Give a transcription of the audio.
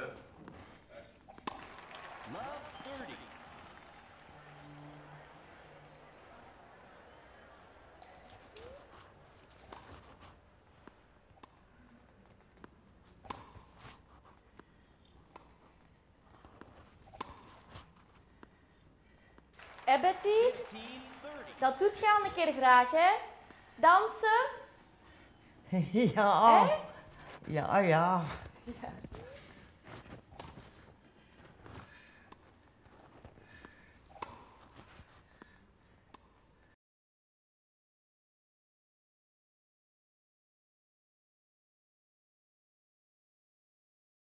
seven. Love 30. Betty? Dat doet je al een keer graag, hè? Dansen? Ja. Hè? Ja, ja. ja.